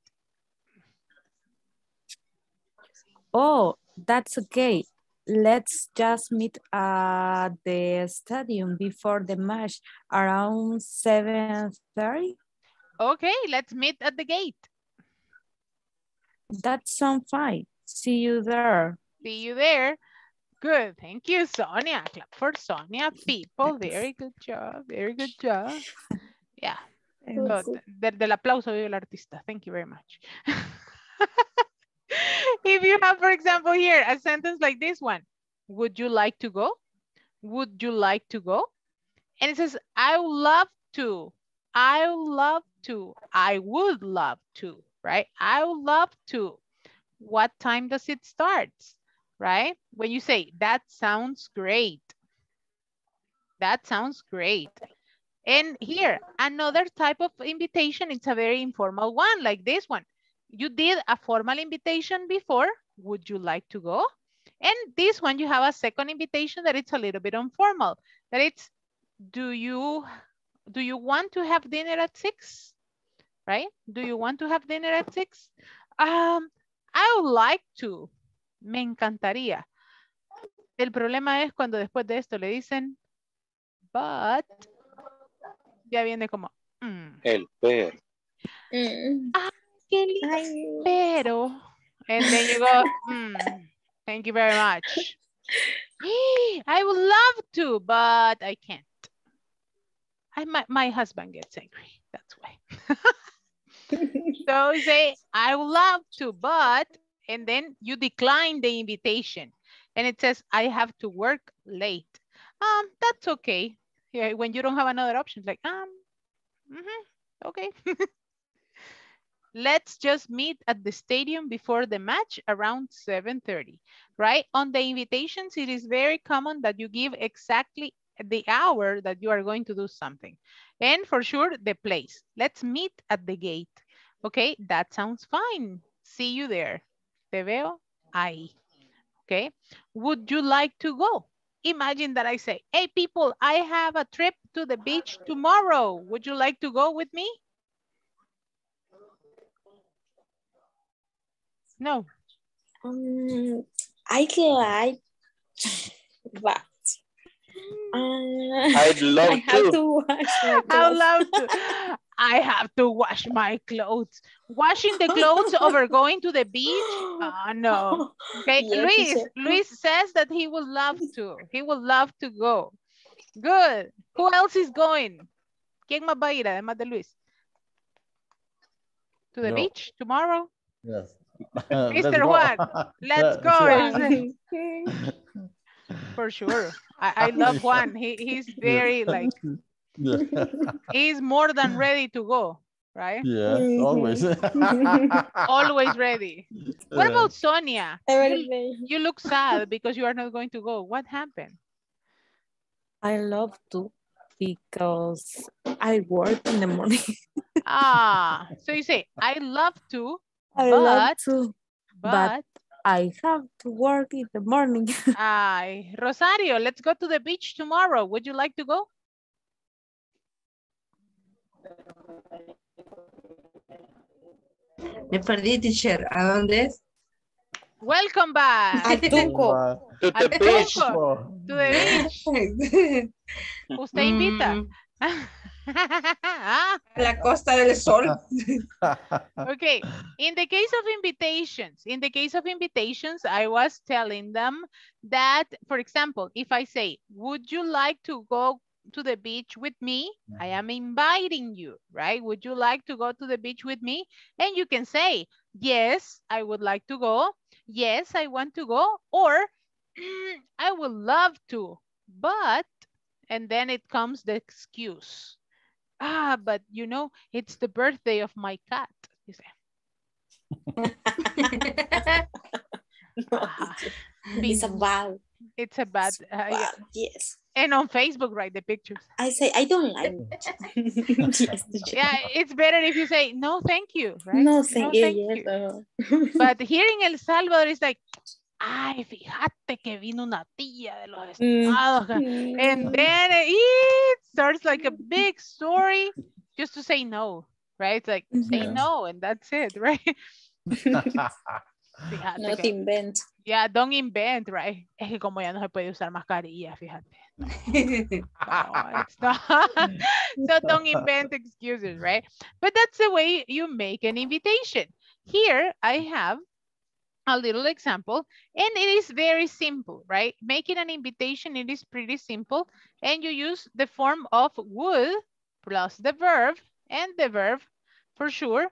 Oh, that's okay. Let's just meet at the stadium before the match around 7.30. Okay, let's meet at the gate. That sounds fine. See you there. See you there. Good. Thank you, Sonia. Clap for Sonia, people. Very good job. Very good job. Yeah. So, de- del aplauso vive el artista. Thank you very much. if you have, for example, here a sentence like this one, would you like to go? Would you like to go? And it says, I would love to. I would love to. I would love to, right? I would love to. What time does it start? Right? When you say, that sounds great. That sounds great. And here, another type of invitation, it's a very informal one, like this one. You did a formal invitation before. Would you like to go? And this one, you have a second invitation that it's a little bit informal. That it's, do you, do you want to have dinner at six? Right? Do you want to have dinner at six? Um, I would like to. Me encantaría. El problema es cuando después de esto le dicen, but, ya viene como, mm, El per. ah, lindo, pero, and then you go, mm, thank you very much. I would love to, but I can't. I, my, my husband gets angry, that's why. so say, I would love to, but, and then you decline the invitation. And it says, I have to work late. Um, that's okay. Yeah, when you don't have another option, like, um, mhm, okay. Let's just meet at the stadium before the match around 7.30, right? On the invitations, it is very common that you give exactly the hour that you are going to do something. And for sure, the place. Let's meet at the gate. Okay, that sounds fine. See you there. Te veo ahí. Okay, would you like to go? Imagine that I say, hey people, I have a trip to the beach tomorrow. Would you like to go with me? No. Um, I like, but uh, I'd love I have to. to wash my I clothes. love to. I have to wash my clothes. Washing the clothes over going to the beach? Oh, no. Okay, Yes, Luis. Luis says that he would love to. He would love to go. Good. Who else is going? ¿Quién más va a ir además de Luis? To the Yo. beach tomorrow? Yes. Mr. Juan, let's go. For sure. I, I love Juan. He, he's very like, he's more than ready to go, right? Yes, mm-hmm. always. Always ready. What about Sonia? You, you look sad because you are not going to go. What happened? I love to because I work in the morning. Ah, so you say, I love to, I but, love to, but, but I have to work in the morning. Ay, Rosario, let's go to the beach tomorrow. Would you like to go? Me perdí, teacher. ¿A dónde es? Welcome back. A Tuco. To the beach. To the beach. Usted invita. Mm. Ah, La Costa del Sol. okay, in the case of invitations, in the case of invitations, I was telling them that, for example, if I say, would you like to go to the beach with me? I am inviting you, right? Would you like to go to the beach with me? And you can say, yes, I would like to go. Yes, I want to go. Or "Mm, I would love to, but, and then it comes the excuse. Ah, but you know, it's the birthday of my cat. You say, "Ah, It's a being- bad. It's a bad, uh, yeah. Yes. And on Facebook, write the pictures. I say I don't like it. yes. Yeah, it's better if you say, no, thank you, right? No, thank you. yes, uh, But here in El Salvador, it's like, ay, fíjate que vino una tía de los Mm. estados. And then it starts like a big story just to say no, right? It's like, say Mhm. no, and that's it, right? Fíjate Not que- invent. Yeah, don't invent, right? Es que como ya no se puede usar mascarilla, fíjate. No, it's not. so don't invent excuses, right? But that's the way you make an invitation. Here I have a little example and it is very simple, right? Making an invitation, it is pretty simple and you use the form of would plus the verb and the verb for sure.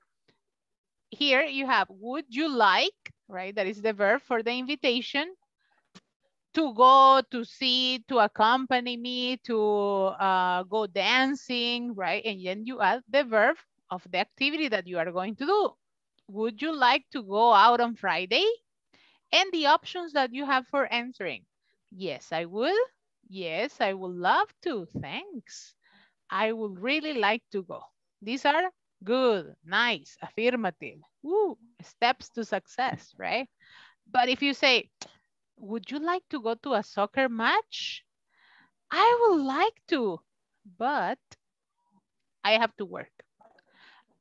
Here you have would you like, right? That is the verb for the invitation to go, to see, to accompany me, to uh, go dancing, right? And then you add the verb of the activity that you are going to do. Would you like to go out on Friday? And the options that you have for answering. Yes, I would. Yes, I would love to. Thanks. I would really like to go. These are good, nice, affirmative. Woo, steps to success, right? But if you say, would you like to go to a soccer match? I would like to, but I have to work.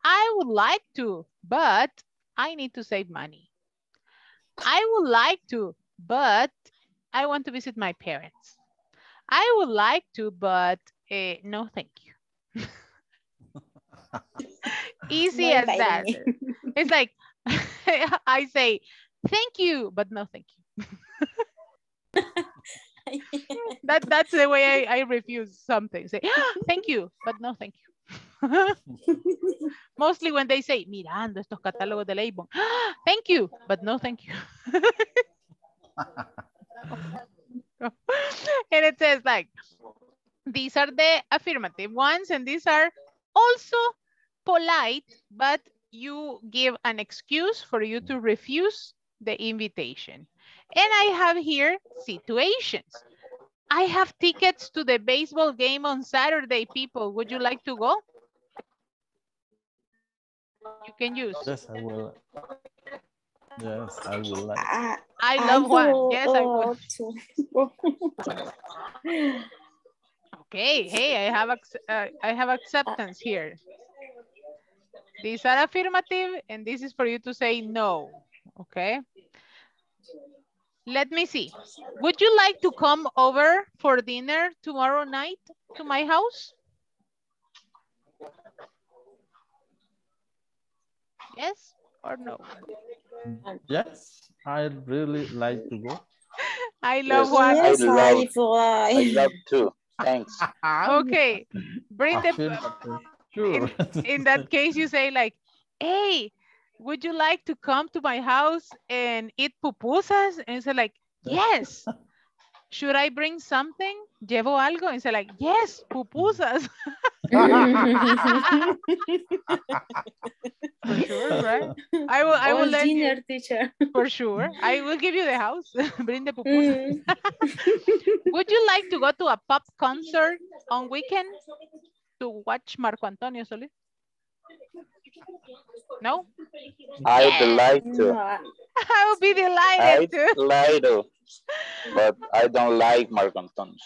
I would like to, but I need to save money. I would like to, but I want to visit my parents. I would like to, but eh, no, thank you. Easy No as that. It's like I say, thank you, but no, thank you. that that's the way I, I refuse something. Say, "Ah, thank you, but no, thank you. Mostly when they say, mirando estos catálogos de Avon, "Ah, thank you, but no, thank you. and it says like, these are the affirmative ones, and these are also polite, but you give an excuse for you to refuse the invitation. And I have here situations. I have tickets to the baseball game on Saturday, people. Would you like to go? You can use. Yes, I will. Yes, I will like. I, I love one. would Yes, I love would. to. Okay, hey, I have ac- uh, I have acceptance here. These are affirmative, and this is for you to say no. Okay. Let me see. Would you like to come over for dinner tomorrow night to my house? Yes or no? Yes, I really like to go. I love Yes, one. I Yes, love, I fly. I love too. Thanks. Okay, bring the, Affirmative. Sure. in that case, you say like, hey, would you like to come to my house and eat pupusas? And say like, yes. Should I bring something? ¿Llevo algo? And say like, yes, pupusas. For sure, right? I will I will All let you teacher. for sure. I will give you the house. Bring the pupusas. Would you like to go to a pop concert on weekend to watch Marco Antonio Solis? No? I'd like to. I will be delighted I'd to. like to. But I don't like Mark Antonio.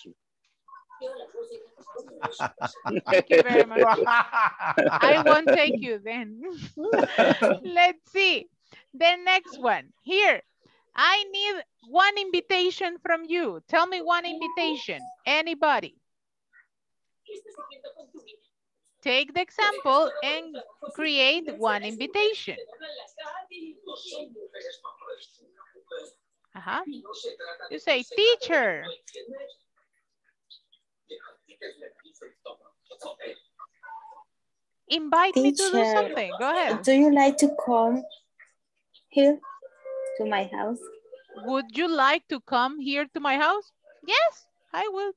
Thank you very much. I won't take you then. Let's see. The next one. Here. I need one invitation from you. Tell me one invitation. Anybody. Take the example and create one invitation. Uh-huh. You say, teacher. Invite me to do something. Go ahead. Do you like to come here to my house? Would you like to come here to my house? Yes, I will.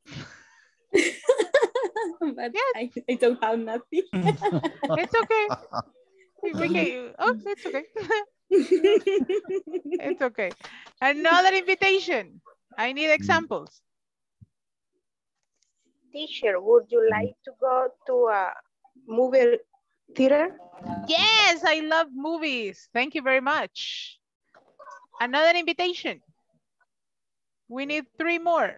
but I, I don't have nothing. It's okay. okay. oh, it's okay. it's okay. Another invitation. I need examples. Teacher, would you mm. like to go to a movie theater? Yes, I love movies. Thank you very much. Another invitation. We need three more.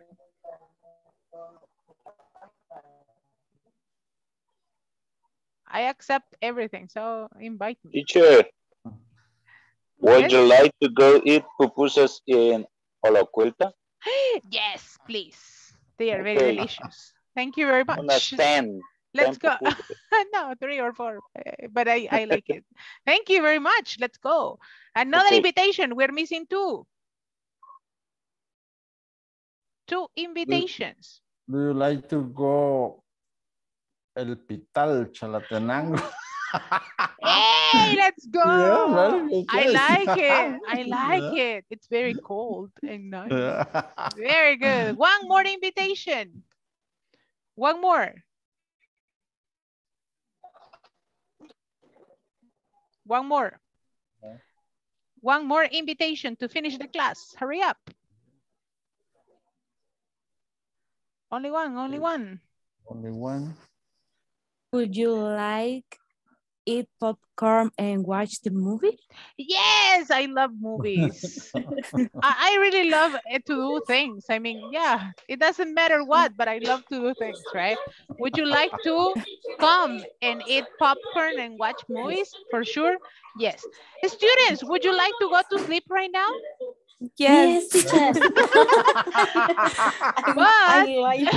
I accept everything, so invite me. Teacher, would Yes. you like to go eat pupusas in Olocuilta? yes, please. They are very Okay. delicious. Thank you very much. 10. Let's go. no, three or four, eh, but I, I like it. Thank you very much. Let's go. Another Okay. invitation. We're missing two. Two invitations. Do you like to go El Pital, Chalatenango? Hey, let's go. Yeah, very good I like it. I like Yeah. it. It's very cold and nice. Yeah. Very good. One more invitation. One more. One more. One more invitation to finish the class. Hurry up. Only one, only one. Only one. Would you like eat popcorn and watch the movie? Yes, I love movies. I, I really love eh, to do things. I mean, yeah, it doesn't matter what, but I love to do things, right? Would you like to come and eat popcorn and watch movies? For sure, yes. Students, would you like to go to sleep right now? Yes, teacher. But, like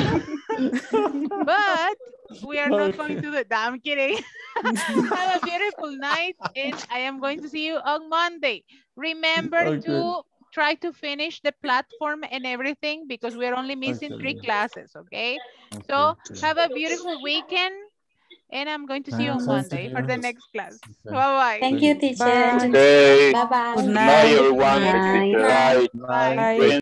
but we are not going to do that. No, I'm kidding. Have a beautiful night and I am going to see you on Monday. Remember Okay. to try to finish the platform and everything because we're only missing Okay. three classes, okay? So have a beautiful weekend and I'm going to see you on Monday for the next class. Bye-bye. Thank you, teacher. Bye. Okay. Bye-bye. Good Bye, everyone. Bye. Bye. Bye. Bye. Bye.